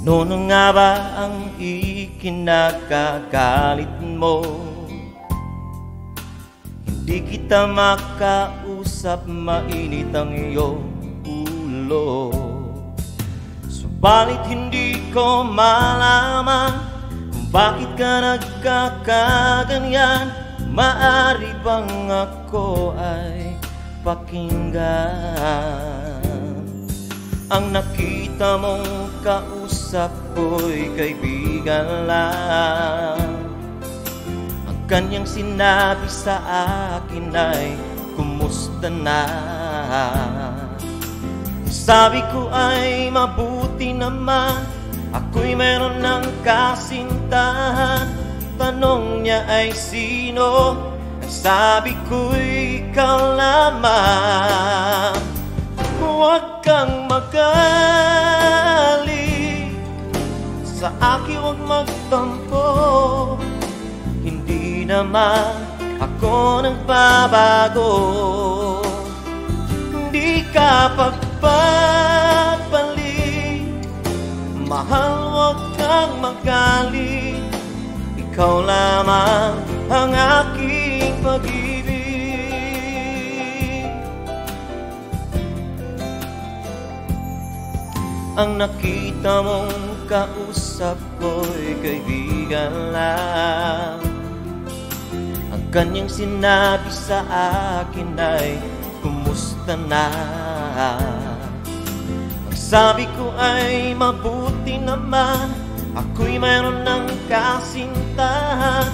Na nga ba ang ikinagagalit mo? Hindi kita makausap, mainit ang iyong ulo. Subalit hindi ko malaman Kung bakit ka nagkakaganyan. Maari bang ako ay pakinggan? Ang nakita mong kausap ko'y kaibigan lang. Ang kanyang sinabi sa akin ay kumusta na? Sabi ko ay mabuti naman. Ako'y meron ng kasintahan. Tanong niya ay sino? Sabi ko'y ikaw lamang Sa akin huwag magtampo. Hindi naman ako nagbabago. Hindi ka pagpapalik Mahal huwag kang magalit. Ikaw lamang ang aking pag-ibig. Ang nakita mong kausap ko'y kaibigan lang. Ang kanyang sinabi sa akin ay kumusta na? Ang sabi ko ay mabuti naman Ako'y mayroon ng kasintahan.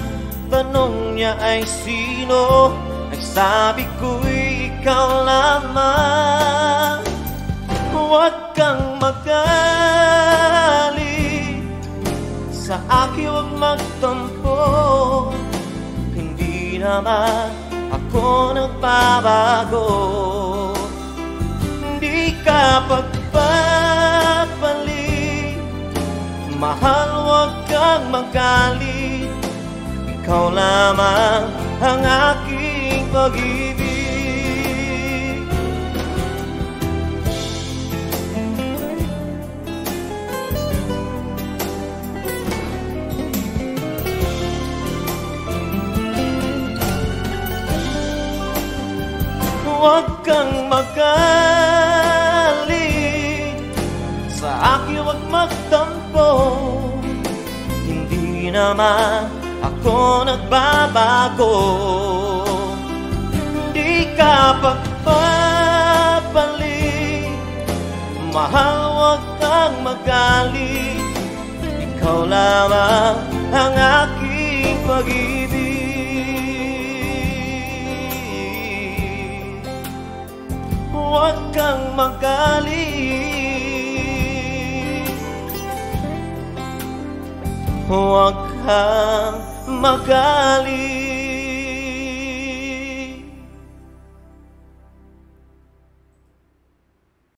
Tanong niya ay sino? Ay sabi ko'y ikaw lamang magtampo. Hindi naman ako nagbabago. Hindi ka pagpapalit Mahal, huwag kang magalit. Ikaw lamang ang aking pag-ibig Huwag kang magalit Sa akin huwag magtampo. Hindi naman ako nagbabago. Hindi ka pagpapalik Mahal huwag kang magalit Ikaw lamang ang aking pag-ibig magalit. Huwag kang magalit